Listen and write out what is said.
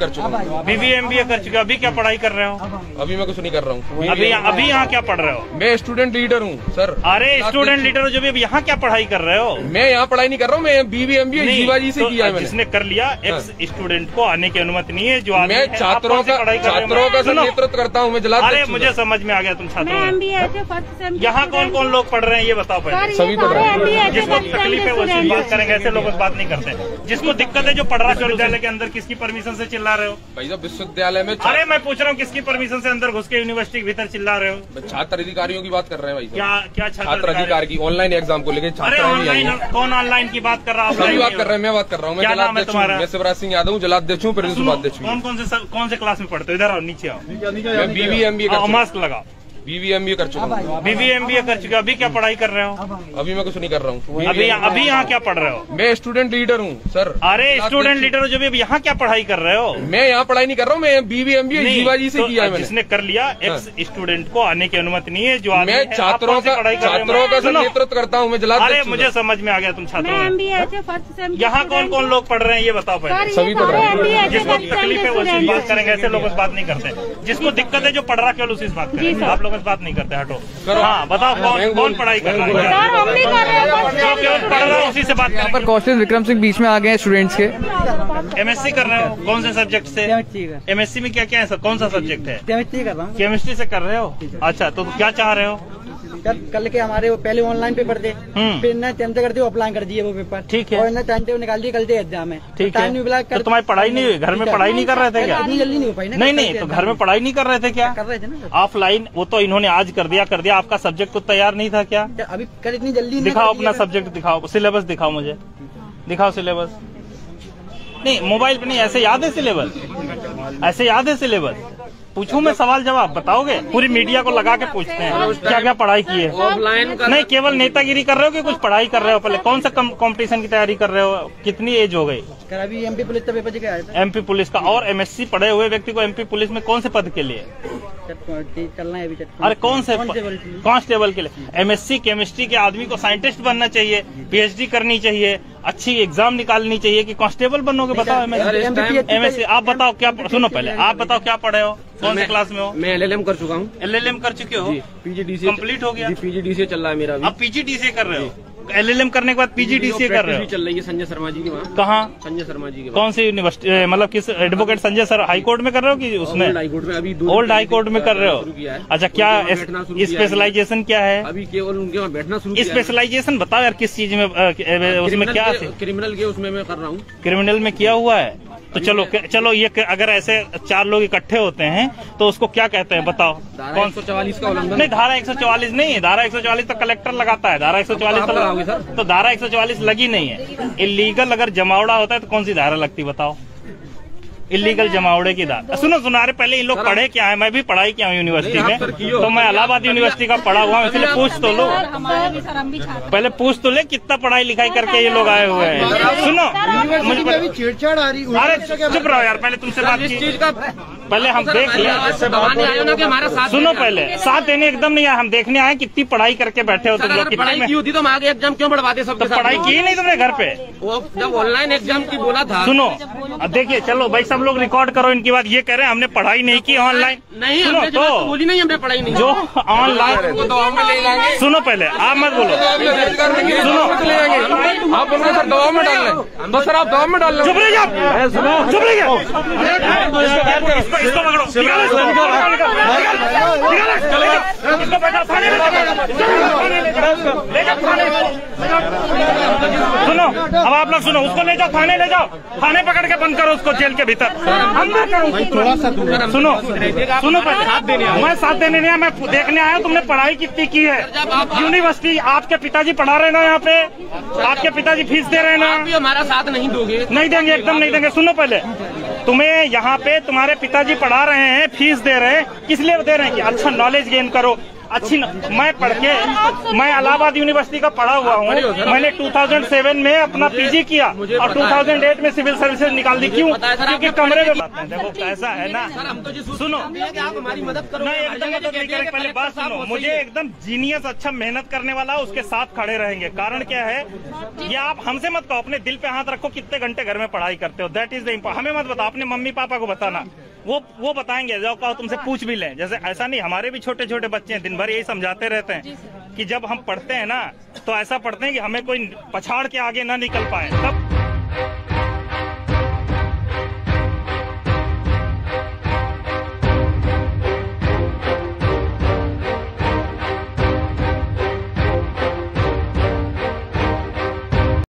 कर चुका हूँ। बीबी एम बी ए कर चुके हो। अभी क्या पढ़ाई कर रहे हो? अभी मैं कुछ नहीं कर रहा हूँ। अभी अभी यहाँ क्या पढ़ रहे हो? मैं स्टूडेंट लीडर हूँ सर अरे स्टूडेंट लीडर हो जो भी अभी यहाँ क्या पढ़ाई कर रहे हो? मैं यहाँ पढ़ाई नहीं कर रहा हूँ मैं बीबी एम बी नहीं, जीवाजी से तो किया है जिसने कर लिया एक्स स्टूडेंट को आने की अनुमति नहीं है जो मैं आप छात्रों का हो? छात्रों का नेतृत्व करता हूँ मैं जला अरे मुझे समझ में आ गया तुम छात्रों यहाँ कौन कौन लोग पढ़ रहे हैं ये बताओ पहले। सभी पढ़ रहे हैं। जिसको तकलीफ़ है वो बात करेंगे ऐसे लोग बात नहीं करते। जिसको दिक्कत है जो पढ़ रहा है विश्वविद्यालय के अंदर किसकी परमिशन से चिल्ला रहे हो? भाई साहब विश्वविद्यालय में अरे मैं पूछ रहा हूँ किसकी परमिशन से अंदर घुस के यूनिवर्सिटी के भीतर चिल्ला रहे हो? छात्र अधिकारियों की बात कर रहे हैं भाई क्या क्या छात्र अधिकार? की ऑनलाइन एग्ज़ाम को लेकर अरे छात्र ऑनलाइन कौन ऑनलाइन की बात कर रहा हूँ? बात कर रहे हैं मैं बात कर रहा हूँ क्या नाम है तुम्हारा? मैं शिवराज सिंह यादव हूँ जलाध्यक्ष हूँ प्रिंसिपल अध्यक्ष कौन कौन से कौन से क्लास में पढ़ते हो? इधर आओ नीचे आओ। BBM BB M B mask लगाओ। बीबी एम बी कर चुका हूँ। बीबी एम बी ए कर चुके हो। अभी क्या पढ़ाई कर रहे हो? अभी मैं कुछ नहीं कर रहा हूँ। अभी अभी यहाँ क्या पढ़ रहे हो? मैं स्टूडेंट लीडर हूँ सर अरे स्टूडेंट लीडर हो जो भी अभी यहाँ क्या पढ़ाई कर रहे हो? मैं यहाँ पढ़ाई नहीं कर रहा हूँ मैं बीबी एम बी जीवाजी से तो किया है जिसने कर लिया एक्स स्टूडेंट को आने की अनुमति नहीं है जो मैं आप छात्रों का हो? छात्रों का नेतृत्व करता हूँ मैं जला अरे मुझे समझ में आ गया तुम छात्रों यहाँ कौन कौन लोग पढ़ रहे हैं ये बताओ पहले। सभी पढ़ रहे हैं। जिसको तकलीफ़ है वो बात करेंगे ऐसे लोग उस बात नहीं करते। जिसको दिक्कत है जो पढ़ रहा है केवल उसी बात करेंगे। आप लोग इस बात नहीं करते हटो। हाँ बताओ कौन कौन पढ़ाई कर रहा है? सर हम भी कर रहे हैं जो केवल पढ़ रहा है उसी से बात पर करेंगे। कौशल विक्रम सिंह बीच में आ गए हैं स्टूडेंट्स के। एमएससी कर रहे हो? कौन से सब्जेक्ट से? एम एस एमएससी में क्या क्या है सर कौन सा सब्जेक्ट है? केमिस्ट्री कर रहा हूँ। केमिस्ट्री से कर रहे हो? अच्छा तो क्या चाह रहे हो? कल कल के हमारे वो पहले ऑनलाइन पेपर थे। हम्म। फिर ना टेंथ कर दिए ऑफलाइन कर दिए वो पेपर ठीक है। और ना टाइम टेबल निकाल दिए कल दे एग्ज़ाम है ठीक है। तो तुम्हारी पढ़ाई नहीं हुई? घर में पढ़ाई नहीं कर रहे थे क्या? इतनी जल्दी नहीं हो पाई नहीं नहीं तो घर में पढ़ाई नहीं कर रहे थे क्या? कर रहे थे ना। ऑफलाइन वो तो इन्होंने आज कर दिया कर दिया। आपका सब्जेक्ट कुछ तैयार नहीं था क्या? क्या अभी कल इतनी जल्दी दिखाओ अपना सब्जेक्ट दिखाओ। सिलेबस दिखाओ मुझे। दिखाओ सिलेबस नहीं मोबाइल पे नहीं ऐसे याद है सिलेबस ऐसे याद है सिलेबस पूछूँ मैं सवाल जवाब बताओगे? पूरी मीडिया को लगा के पूछते हैं। क्या क्या पढ़ाई की है? ऑफलाइन नहीं केवल नेतागिरी कर रहे हो कि कुछ पढ़ाई कर रहे हो? पहले कौन सा कंपटीशन की तैयारी कर रहे हो? कितनी एज हो गई? कर अभी एमपी पुलिस का पेपर जी एमपी पुलिस का। और एमएससी पढ़े हुए व्यक्ति को एमपी पुलिस में कौन से पद के लिए? चलना है अभी अरे कौन से कांस्टेबल के लिए। एमएससी केमिस्ट्री के आदमी को साइंटिस्ट बनना चाहिए पीएचडी करनी चाहिए अच्छी एग्ज़ाम निकालनी चाहिए कि कांस्टेबल बनोगे? बताओ एमएससी आप बताओ क्या सुनो पहले आप बताओ क्या पढ़े हो? कौन से क्लास में हो मैं एलएलएम कर चुका हूँ एलएलएम कर चुके हो पीजीडीसी कंप्लीट हो गया पीजीडीसी चल रहा है मेरा अभी अब पीजीडीसी कर रहे हो एलएलएम करने के बाद पीजीडीसी कर रहे हो चल रही है संजय शर्मा जी की वहाँ कहाँ संजय शर्मा जी के कौन सी यूनिवर्सिटी मतलब किस advocate Sanjay sir high court में कर रहे हो कि उसमें ओल्ड हाई कोर्ट में अभी ओल्ड हाई कोर्ट में कर रहे है। हो अच्छा क्या है। स्पेशलाइजेशन क्या है अभी केवल उनके वहाँ बैठना शुरू स्पेशलाइजेशन बताओ यार किस चीज़ में अ, अ, उसमें क्या क्रिमिनल के उसमें मैं कर रहा हूँ क्रिमिनल में किया हुआ है तो चलो चलो ये अगर ऐसे चार लोग इकट्ठे होते हैं तो उसको क्या कहते हैं बताओ। कौन एक सौ चवालीस का उल्लंघन? नहीं धारा 144 नहीं है। धारा 144 तो कलेक्टर लगाता है। धारा 144 आप लगाओगे सर? तो, तो धारा 144 लगी नहीं है। इलीगल अगर जमावड़ा होता है तो कौन सी धारा लगती बताओ? इलीगल जमावड़े की धारा सुनो सुनो रहे पहले इन लोग पढ़े क्या है? मैं भी पढ़ाई किया हूँ यूनिवर्सिटी में। तो मैं इलाहाबाद यूनिवर्सिटी का पढ़ा हुआ हूँ इसलिए पूछ तो लो। पहले पूछ तो ले कितना पढ़ाई लिखाई करके ये लोग आए हुए हैं। सुनो। मुझे छेड़छाड़ आ रही अरे चुप रहो यार पहले तुमसे बात की। चीज़ का पहले हम देख लिया। आपसे बताने आए हो ना कि हमारा साथ सुनो पहले साथ देने एकदम नहीं आया हम देखने आए कितनी पढ़ाई करके बैठे हो तुम लोग पढ़ाई की होती तो हम आगे एग्ज़ाम क्यों बढ़वाते तो सबके साथ पढ़ाई की नहीं तुमने घर पे? जब ऑनलाइन एग्ज़ाम की बोला था। सुनो देखिए चलो भाई सब लोग रिकॉर्ड करो इनकी बात ये कह रहे हैं हमने पढ़ाई नहीं की ऑनलाइन नहीं सुनो हमने तो बोली नहीं हमने पढ़ाई नहीं जो ऑनलाइन वो दबाव में ले जाएँगे। सुनो पहले आप मत बोलो। सुनो। आप बोलो सर दबाव में डाल रहे तो सर आप दबाव में डाल रहे चुप रहिए आप। चुप रहिए। इसको इसको पकड़ो। निकालो। इसको, बैठा थाने ले जाओ, थाने सुनो अब आप लोग सुनो उसको ले जाओ थाने ले जाओ। थाने पकड़ के बंद करो उसको जेल के भीतर। अंदर करो सुनो सुनो पहले। मैं साथ देने नहीं आया मैं देखने आया तुमने पढ़ाई कितनी की है? यूनिवर्सिटी आपके पिताजी पढ़ा रहे ना यहाँ पे? आपके पिताजी फ़ीस दे रहे ना? हमारा साथ नहीं दोगे। नहीं देंगे एकदम नहीं देंगे। सुनो पहले। तुम्हें यहाँ पे तुम्हारे पिताजी पढ़ा रहे हैं, फ़ीस दे रहे हैं, किस लिए दे रहे हैं कि अच्छा नॉलेज गेन करो? अच्छी न, मैं पढ़ के मैं इलाहाबाद यूनिवर्सिटी का पढ़ा हुआ हूँ। मैंने 2007 में अपना पीजी किया और 2008 में सिविल सर्विसेज़ निकाल दी। क्यों? क्योंकि कमरे में है। देखो ऐसा है ना। सुनो। नहीं एकदम मदद नहीं करेंगे पहले बात सुनो। मुझे एकदम जीनियस अच्छा मेहनत करने वाला उसके साथ खड़े रहेंगे। कारण क्या है? ये आप हमसे मत कहो अपने दिल पे हाथ रखो कितने घंटे घर में पढ़ाई करते हो। दैट इज़ द इम्पोर्ट हमें मत बताओ अपने मम्मी पापा को बताना। वो वो बताएँगे, जो कहो, तुमसे पूछ भी लें। जैसे ऐसा नहीं, हमारे भी छोटे छोटे बच्चे हैं, दिन भर यही समझाते रहते हैं कि जब हम पढ़ते हैं ना तो ऐसा पढ़ते हैं कि हमें कोई पछाड़ के आगे ना निकल पाए। तब